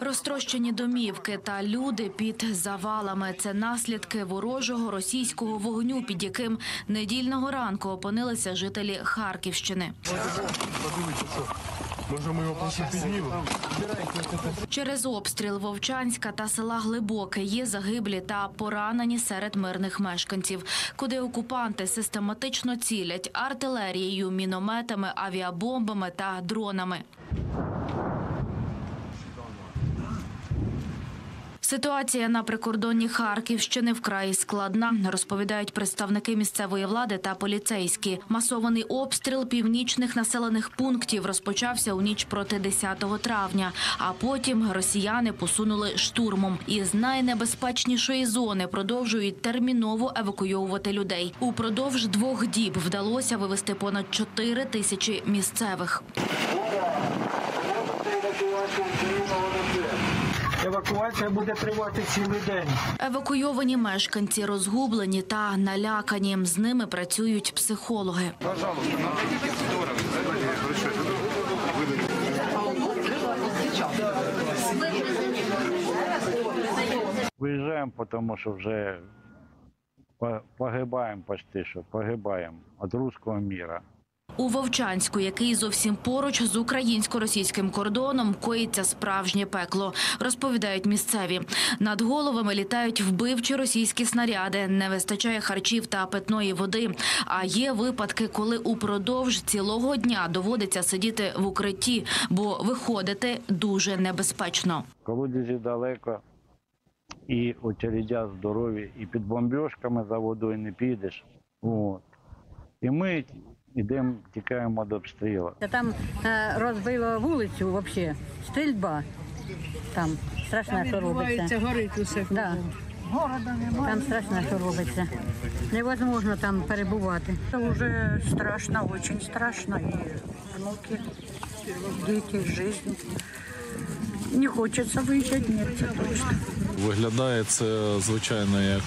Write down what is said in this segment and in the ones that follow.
Розтрощені домівки та люди під завалами це наслідки ворожого російського вогню, під яким недільного ранку опинилися жителі Харківщини. Може, ми його просто? Через обстріл Вовчанська та села Глибоке є загиблі та поранені серед мирних мешканців, куди окупанти систематично цілять артилерією, мінометами, авіабомбами та дронами. Ситуація на прикордонні Харківщини вкрай складна, розповідають представники місцевої влади та поліцейські. Масований обстріл північних населених пунктів розпочався у ніч проти 10 травня. А потім росіяни посунули штурмом. Із найнебезпечнішої зони продовжують терміново евакуйовувати людей. Упродовж двох діб вдалося вивести понад 4 тисячі місцевих. Евакуація буде тривати цілий день. Евакуйовані мешканці розгублені та налякані. З ними працюють психологи. Виїжджаємо, тому що вже погибаємо почти що, погибаємо від руського міра. У Вовчанську, який зовсім поруч з українсько-російським кордоном, коїться справжнє пекло, розповідають місцеві. Над головами літають вбивчі російські снаряди, не вистачає харчів та питної води. А є випадки, коли упродовж цілого дня доводиться сидіти в укритті, бо виходити дуже небезпечно. Колодязі далеко, і очередя здорові, і під бомбіжками за водою не підеш. От. І ми йдемо, тікаємо від обстрілу. Там е, розбило вулицю взагалі, стрільба. Там страшно, що робиться. горить усе. Да. Там страшно, що робиться. Невозможно там перебувати. Уже страшно, очень страшно. И внуки, дети, жизнь. Не хочется выезжать, нет, це точно. Виглядає це звичайно як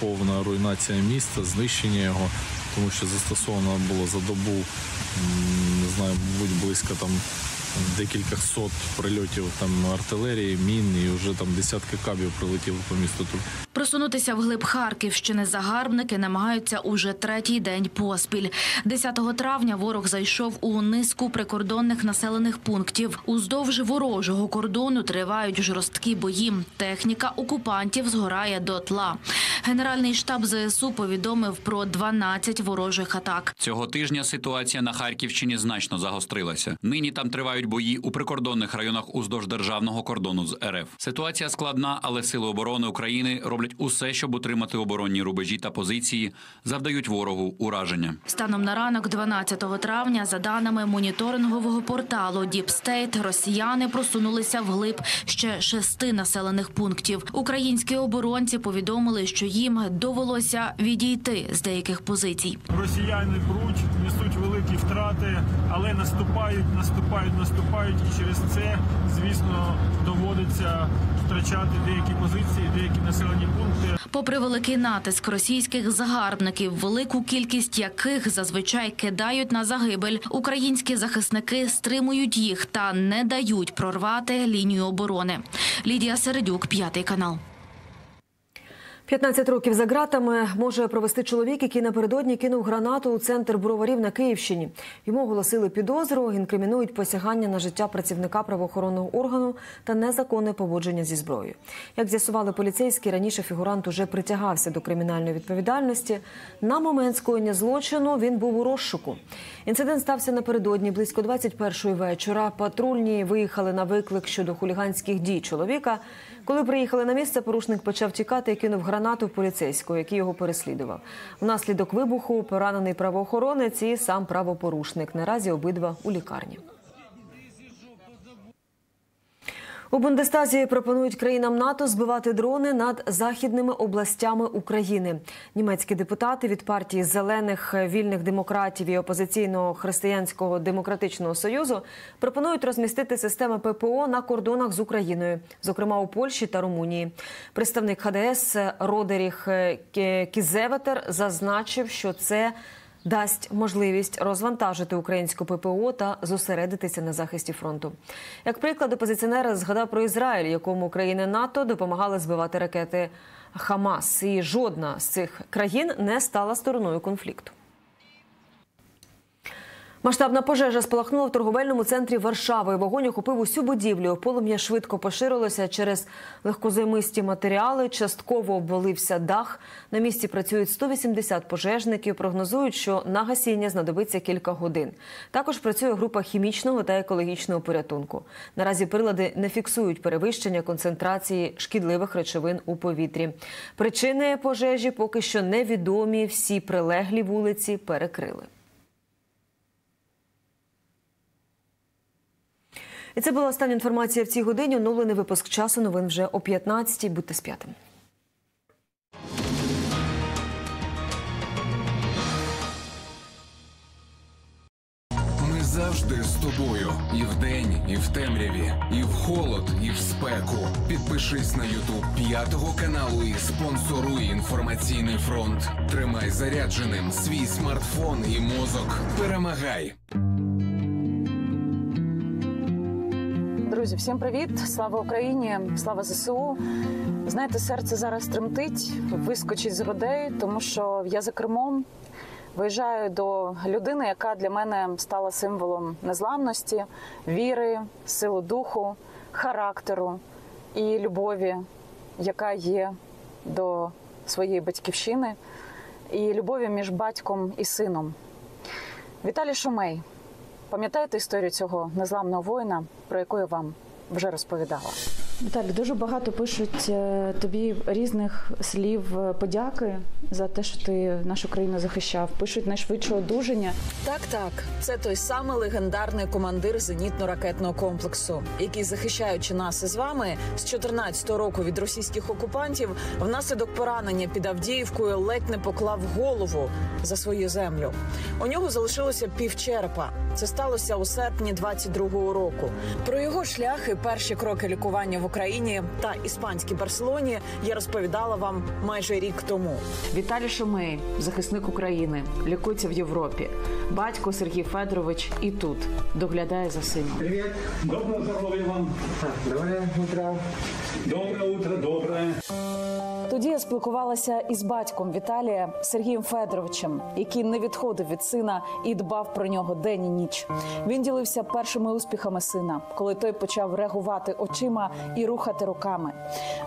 повна руйнація міста, знищення його, тому що застосовано було за добу, не знаю, мабуть, близько там декілька сот прильотів там артилерії, мін, і вже там десятки кабів прилетіли по місту. Тут Просунутися вглиб Харківщини загарбники намагаються уже третій день поспіль. 10 травня ворог зайшов у низку прикордонних населених пунктів. Уздовж ворожого кордону тривають жорсткі бої. Техніка окупантів згорає до тла. Генеральний штаб ЗСУ повідомив про 12 ворожих атак. Цього тижня ситуація на Харківщині значно загострилася. Нині там тривають бої у прикордонних районах уздовж державного кордону з РФ. Ситуація складна, але сили оборони України роблять усе, щоб утримати оборонні рубежі та позиції, завдають ворогу ураження. Станом на ранок 12 травня, за даними моніторингового порталу Deep State, росіяни просунулися вглиб ще шести населених пунктів. Українські оборонці повідомили, що їм довелося відійти з деяких позицій. Росіяни пруть, несуть втрати, але наступають, наступають, наступають, і через це, звісно, доводиться втрачати деякі позиції, деякі населені пункти. Попри великий натиск російських загарбників, велику кількість яких зазвичай кидають на загибель, українські захисники стримують їх та не дають прорвати лінію оборони. Лідія Середюк, п'ятий канал. 15 років за ґратами може провести чоловік, який напередодні кинув гранату у центр броварів на Київщині. Йому оголосили підозру, інкримінують посягання на життя працівника правоохоронного органу та незаконне поводження зі зброєю. Як з'ясували поліцейські, раніше фігурант уже притягався до кримінальної відповідальності. На момент скоєння злочину він був у розшуку. Інцидент стався напередодні близько 21-ї вечора. Патрульні виїхали на виклик щодо хуліганських дій чоловіка. Коли приїхали на місце, порушник почав тікати і кинув гранату в поліцейського, який його переслідував. Внаслідок вибуху поранений правоохоронець і сам правопорушник. Наразі обидва у лікарні. У Бундестазі пропонують країнам НАТО збивати дрони над західними областями України. Німецькі депутати від партії зелених вільних демократів і опозиційного християнського демократичного союзу пропонують розмістити системи ППО на кордонах з Україною, зокрема у Польщі та Румунії. Представник ХДС Родеріх Кізеветер зазначив, що це дасть можливість розвантажити українську ППО та зосередитися на захисті фронту. Як приклад, опозиціонер згадав про Ізраїль, якому країни НАТО допомагали збивати ракети Хамас, і жодна з цих країн не стала стороною конфлікту. Масштабна пожежа спалахнула в торговельному центрі Варшави. Вогонь охопив усю будівлю. Полум'я швидко поширилося через легкозаймисті матеріали. Частково обвалився дах. На місці працюють 180 пожежників. Прогнозують, що на гасіння знадобиться кілька годин. Також працює група хімічного та екологічного порятунку. Наразі прилади не фіксують перевищення концентрації шкідливих речовин у повітрі. Причини пожежі поки що невідомі. Всі прилеглі вулиці перекрили. І це була остання інформація в цій годині. Оновлений випуск часу. Новин вже о 15-й. Будьте з п'ятим. Ми завжди з тобою. І вдень, і в темряві, і в холод, і в спеку. Підпишись на Ютуб п'ятого каналу і спонсоруй інформаційний фронт. Тримай зарядженим свій смартфон і мозок. Перемагай! Друзі, всім привіт! Слава Україні! Слава ЗСУ! Знаєте, серце зараз тремтить, вискочить з грудей, тому що я за кермом виїжджаю до людини, яка для мене стала символом незламності, віри, сили духу, характеру і любові, яка є до своєї батьківщини, і любові між батьком і сином. Віталій Шумей. Пам'ятаєте історію цього незламного воїна, про яку я вам вже розповідала? Віталій, дуже багато пишуть е, тобі різних слів е, подяки за те, що ти нашу країну захищав. Пишуть найшвидше одужання. Так, так, це той самий легендарний командир зенітно-ракетного комплексу, який, захищаючи нас із вами з 14-го року від російських окупантів, внаслідок поранення під Авдіївкою ледь не поклав голову за свою землю. У нього залишилося півчерпа. Це сталося у серпні 22-го року. Про його шлях і перші кроки лікування в Україні та іспанській Барселоні я розповідала вам майже рік тому. Віталій Шумей, захисник України, лікується в Європі. Батько Сергій Федорович і тут доглядає за сином. Привіт, Доброго здоров'я вам. Доброго утро. Доброе утро, доброе. Тоді я спілкувалася із батьком Віталія Сергієм Федоровичем, який не відходив від сина і дбав про нього день і ніч. Він ділився першими успіхами сина, коли той почав реагувати очима і рухати руками.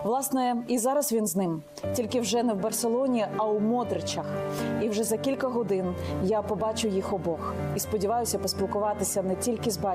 Власне, і зараз він з ним, тільки вже не в Барселоні, а у Модричах. І вже за кілька годин я побачу їх обох і сподіваюся поспілкуватися не тільки з батьком,